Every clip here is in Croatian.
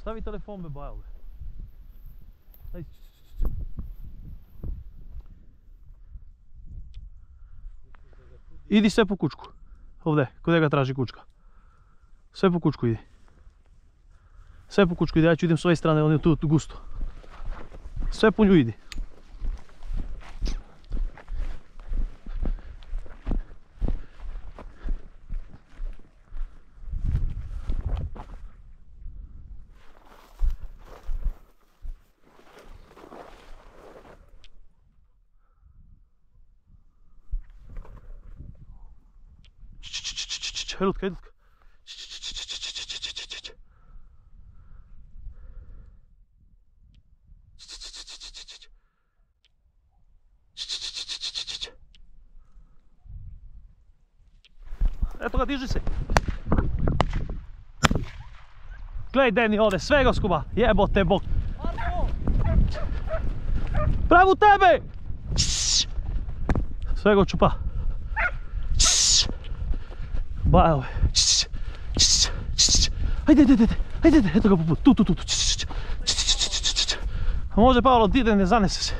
Ostavi telefon be bajal. be. Daj. Idi sve po kučku. Ovdje, kod ga traži kučka. Sve po kučku idi. Sve po kučku idi, ja ću idem s ove strane, on je tu, tu gusto. Sve po nju idi. Se. Gledaj Deni ode, sve go skuba, jebote bog. Pravo u tebe! Sve go čupa. Bajale. Ajde, ajde, ajde, ajde, ajde, eto ga poput, tu, tu, tu, tu. Može Paolo, ti da ne zanese se.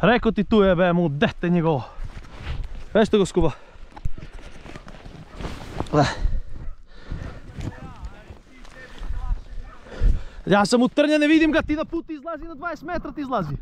Rekao ti tu jebe mu dete njegovo. Veš go skuba. Le. Ja sam utrnjen, ne vidim ga, ti na put izlazi, na 20 metra ti izlazi.